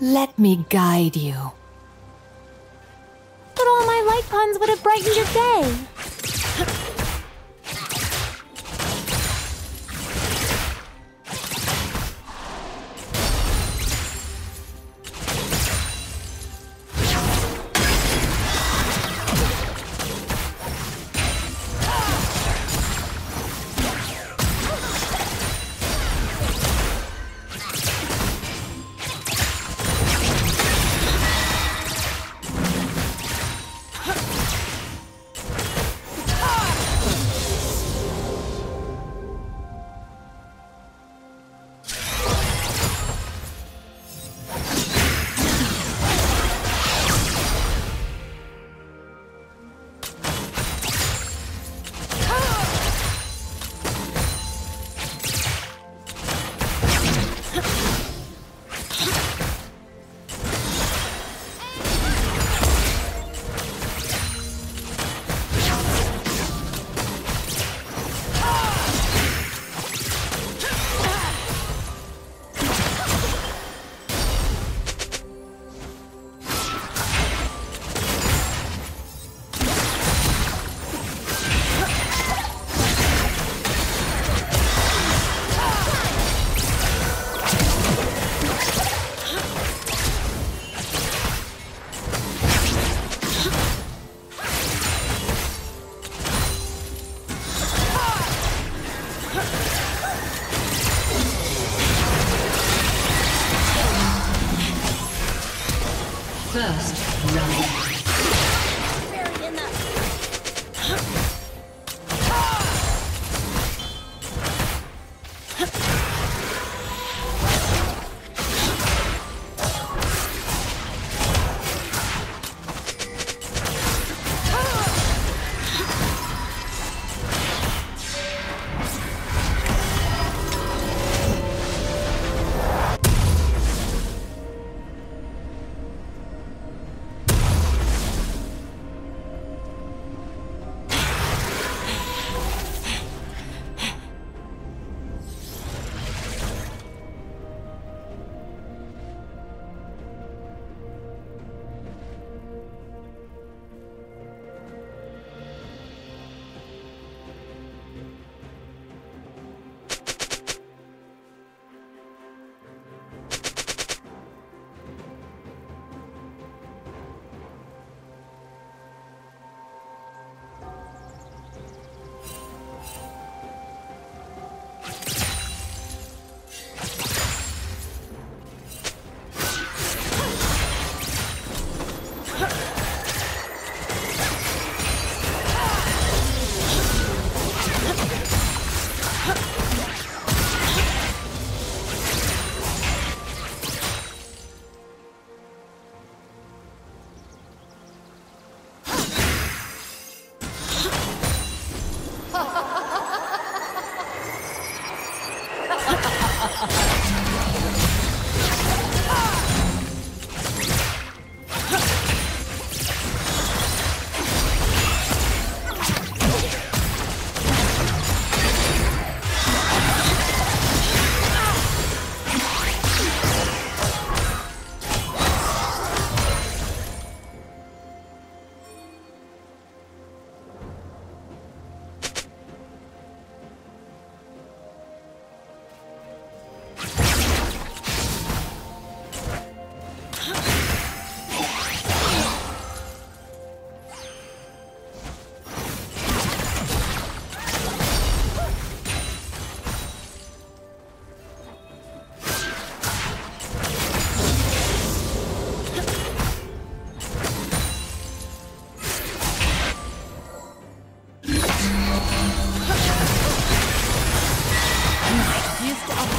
Let me guide you. But all my light puns would have brightened your day.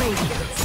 Radiance.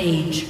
Rampage.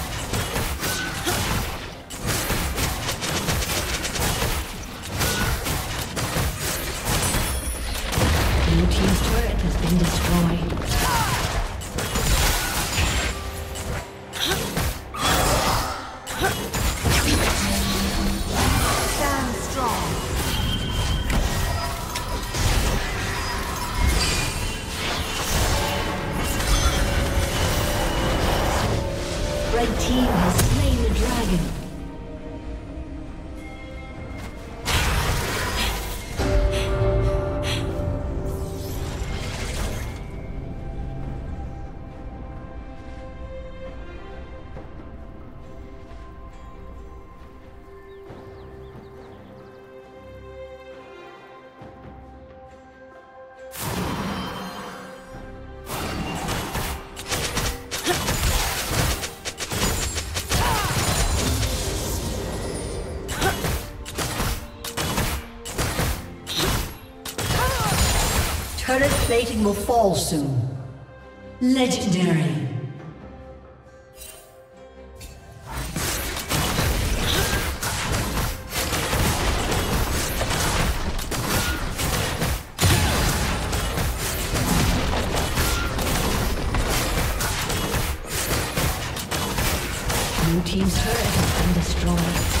Plating will fall soon. Legendary. Blue team's turret has been destroyed.